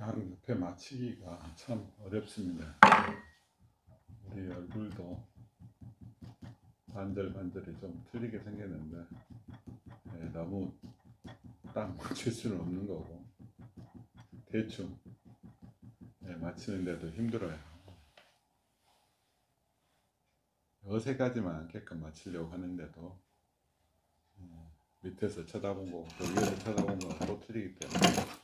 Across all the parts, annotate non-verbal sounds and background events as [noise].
양 옆에 맞추기가 참 어렵습니다. 우리 얼굴도 반절반절이 좀 틀리게 생겼는데 예, 너무 딱 맞출 수는 없는 거고 대충 예, 맞추는데도 힘들어요. 어색하지만 않게끔 맞추려고 하는데도 예, 밑에서 쳐다보고 또 위에서 쳐다보면 또 틀리기 때문에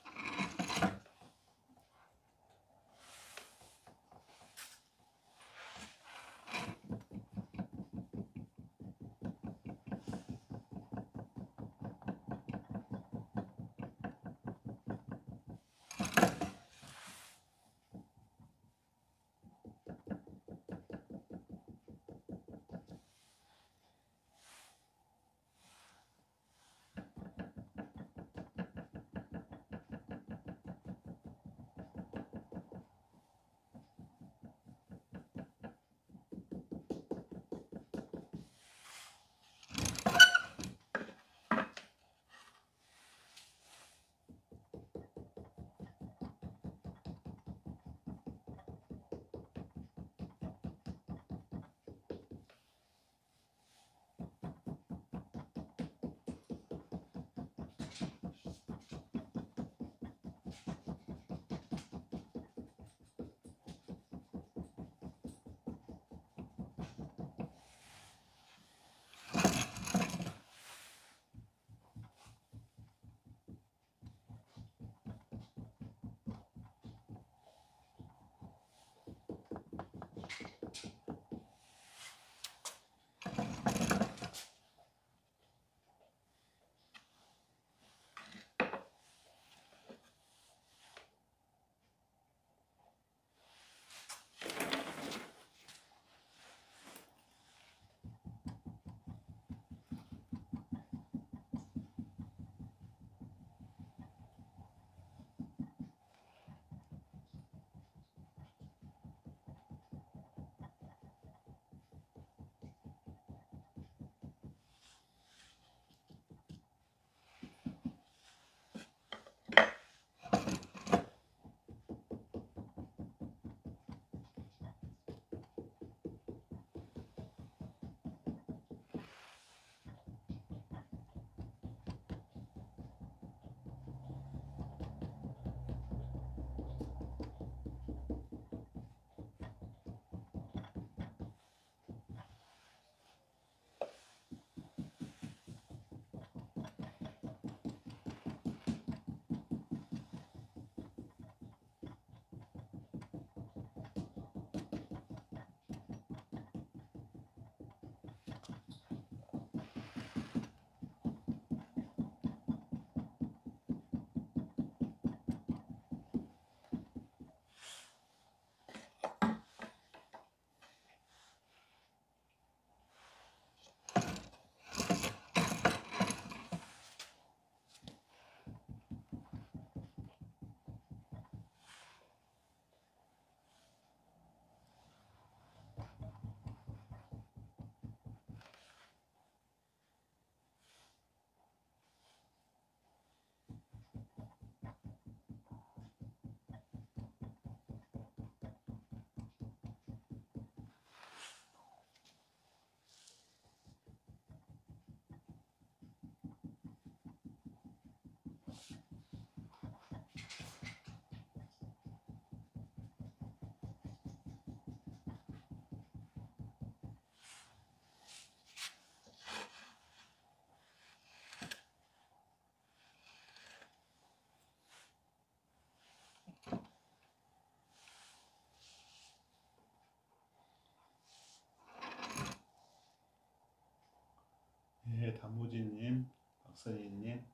예, 단무지님, 박선희님,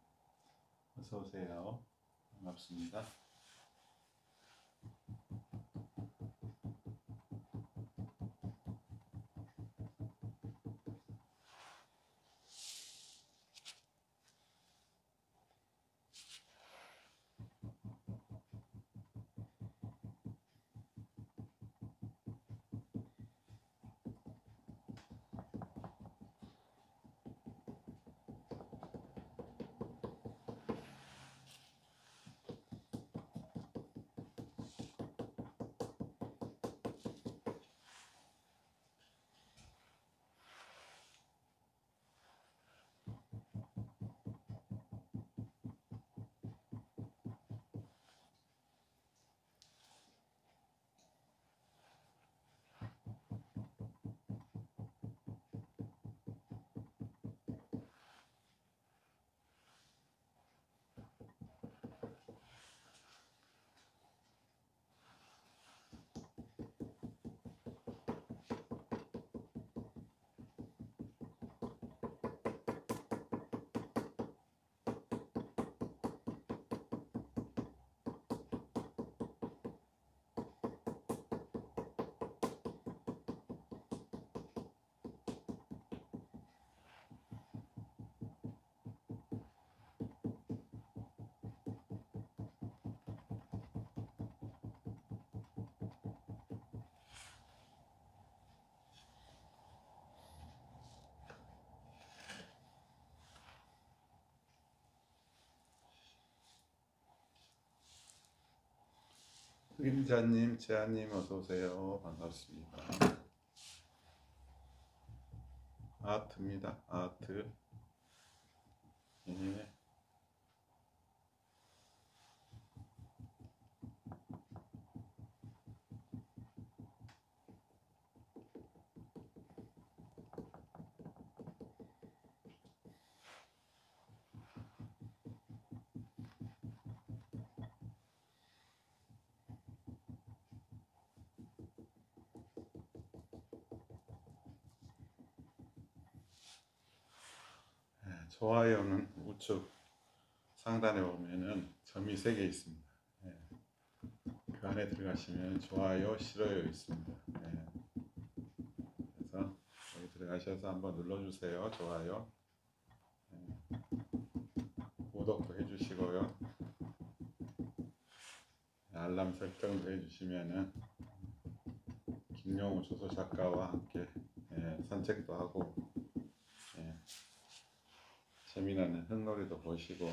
어서 오세요. 반갑습니다. 그림자님, 재한님 어서 오세요. 반갑습니다. 아트입니다. 아트. 예. 예, 좋아요는 우측 상단에 보면은 점이 세 개 있습니다. 예. 그 안에 들어가시면 좋아요, 싫어요 있습니다. 예. 그래서 여기 들어가셔서 한번 눌러주세요. 좋아요. 예. 구독도 해주시고요. 알람 설정도 해주시면은 김용우 조소 작가와 함께 예, 산책도 하고 예, 재미나는 흙놀이도 보시고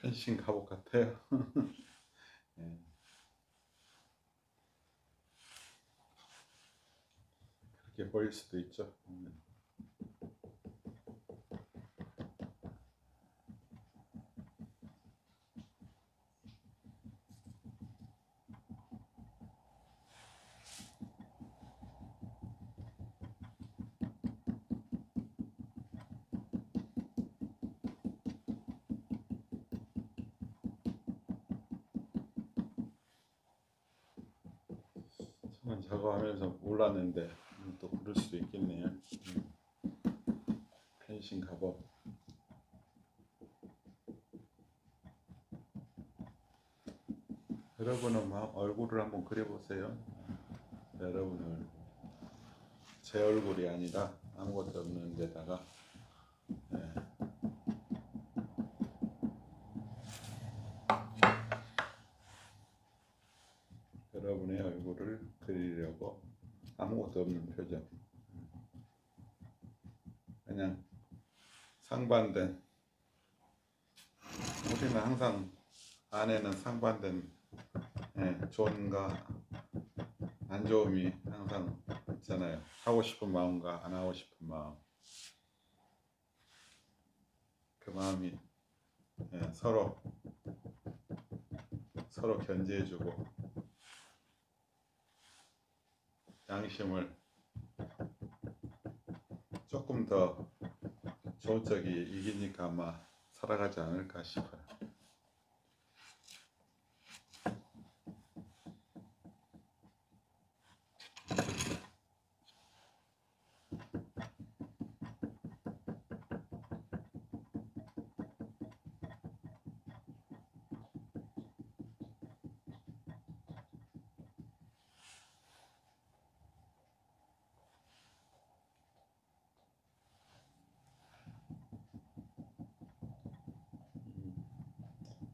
펜싱 갑옷 같아요. [laughs] 예. 그렇게 보일 수도 있죠. 음. 저거 하면서 몰랐는데 음, 또 그럴 수도 있겠네요. 음. 펜싱 갑옷. 여러분은 막 얼굴을 한번 그려보세요. 여러분을 제 얼굴이 아니라 아무것도 없는 데다가 예. 여러분의 얼굴을 그리려고 아무것도 없는 표정. 그냥 상반된 우리는 항상 안에는 상반된 예, 좋은가 안 좋음이 항상 있잖아요. 하고 싶은 마음과 안 하고 싶은 마음. 그 마음이 예, 서로 서로 견제해주고 양심을 조금 더 좋은 쪽이 이기니까 아마 살아가지 않을까 싶어요.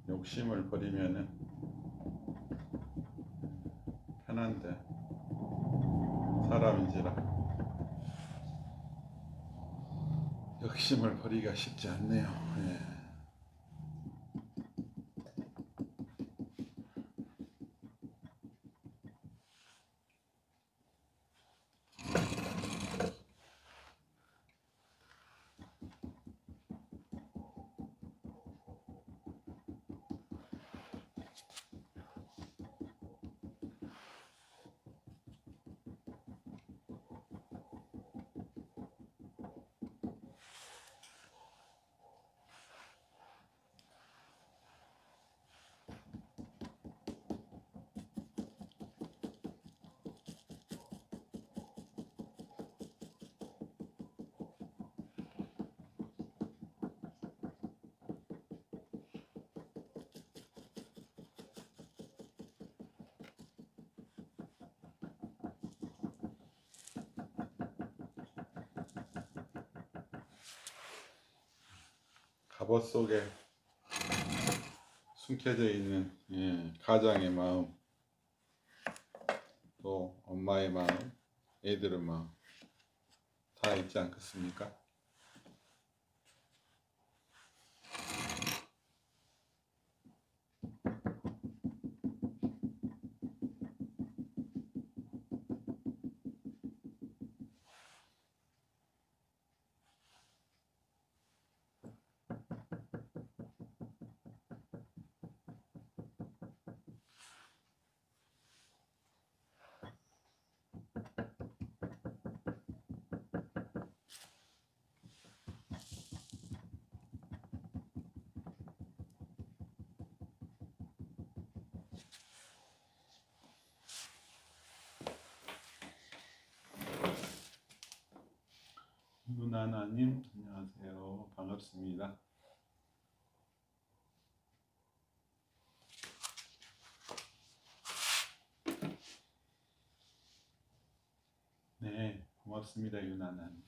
욕심을 버리면은 편한데 사람인지라 욕심을 버리기가 쉽지 않네요. 예. 갑옷 속에 숨겨져 있는 예, 가장의 마음, 또 엄마의 마음, 애들의 마음 다 있지 않겠습니까? 누나나님 안녕하세요 반갑습니다. 네 고맙습니다 유나나님.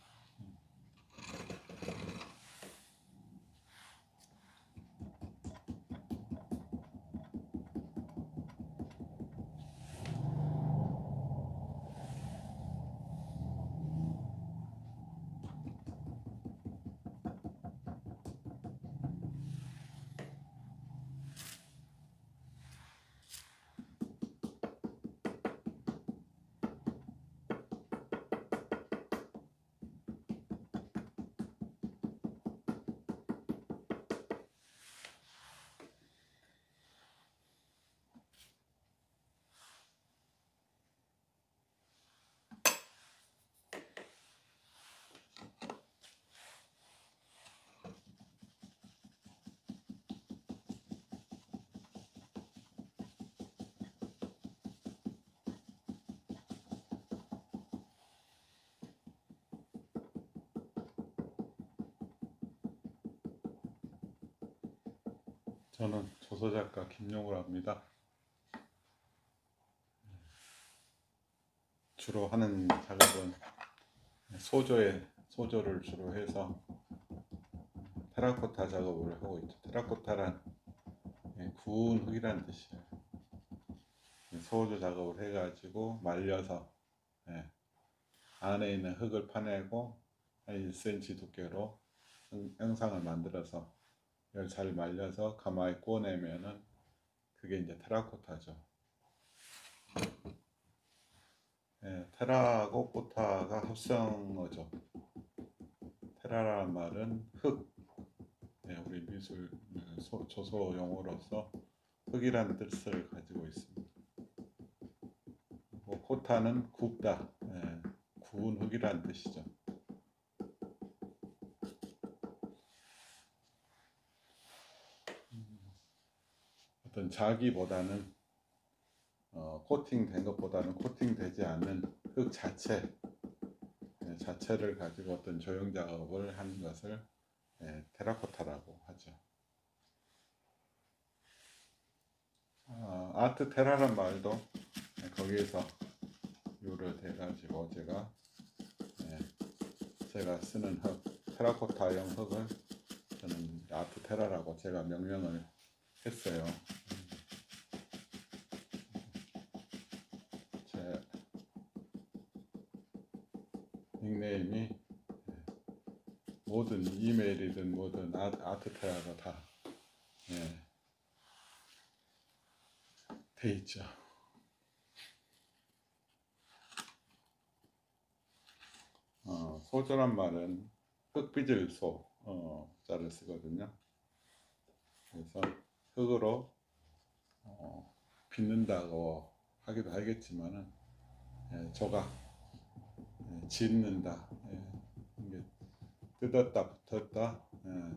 저는 조서 작가 김용을 합니다. 주로 하는 작업은 소조에 소조를 주로 해서 테라코타 작업을 하고 있죠. 테라코타란 예, 구운 흙이란 뜻이에요. 소조 작업을 해가지고 말려서 예, 안에 있는 흙을 파내고 한 1cm 두께로 형- 형상을 만들어서 이걸 잘 말려서 가마에 구워내면은 그게 이제 테라코타죠. 예, 테라하고 코타가 합성어죠. 테라라는 말은 흙. 예, 우리 미술 소- 조소 용어로서 흙이라는 뜻을 가지고 있습니다. 뭐 코타는 굽다, 예, 구운 흙이라는 뜻이죠. 어떤 자기보다는 어, 코팅된 것보다는 코팅되지 않는 흙 자체 예, 자체를 가지고 어떤 조형 작업을 하는 것을 예, 테라코타라고 하죠. 아, 아트 테라란 말도 예, 거기에서 유를 해가지고 제가 예, 제가 쓰는 흙 테라코타형 흙을 저는 아트 테라라고 제가 명명을 했어요. 제 예, 모든 이메일이든 뭐든 아, 아트테라가 다 예, 돼 있죠. 어, 소조란 말은 흙빚을 소 어, 자를 쓰거든요. 그래서 흙으로 어, 빚는다고 하기도 하겠지만은 예, 조각 예, 짓는다 예, 이게 뜯었다 붙었다 예,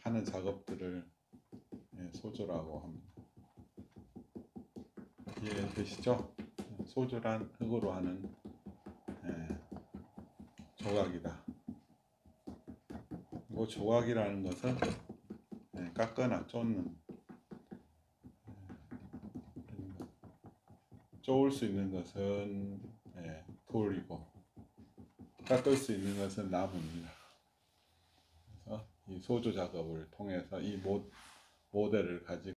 하는 작업들을 예, 소조라고 합니다. 이해되시죠? 예, 소조란 흙으로 하는 예, 조각이다. 뭐 조각이라는 것은 예, 깎거나 쫓는 예, 쪼을 수 있는 것은 예, 돌이고 깎을 수 있는 것은 나무입니다. 그래서 이 소조 작업을 통해서 이 모, 모델을 가지고